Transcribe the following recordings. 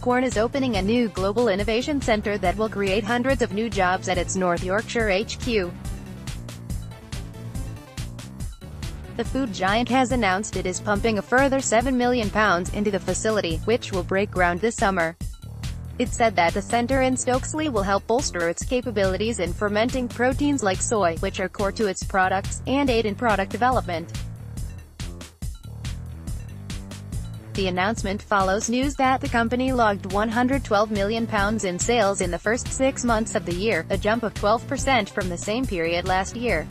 Quorn is opening a new global innovation center that will create hundreds of new jobs at its North Yorkshire HQ. The food giant has announced it is pumping a further £7 million into the facility, which will break ground this summer. It said that the center in Stokesley will help bolster its capabilities in fermenting proteins like soy, which are core to its products, and aid in product development. The announcement follows news that the company logged £112 million in sales in the first six months of the year, a jump of 12% from the same period last year.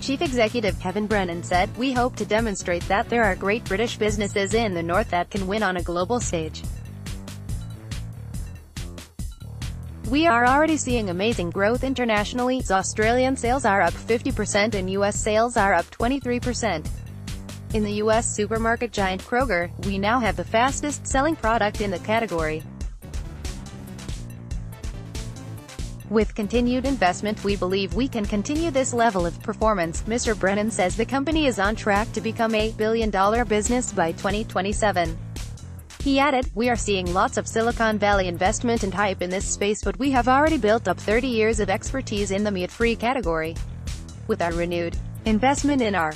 Chief Executive Kevin Brennan said, We hope to demonstrate that there are great British businesses in the North that can win on a global stage. We are already seeing amazing growth internationally, Australian sales are up 50% and US sales are up 23%. In the US supermarket giant Kroger, we now have the fastest selling product in the category. With continued investment we believe we can continue this level of performance. Mr. Brennan says the company is on track to become a billion-dollar business by 2027. He added, We are seeing lots of Silicon Valley investment and hype in this space but we have already built up 30 years of expertise in the meat-free category. With our renewed investment in our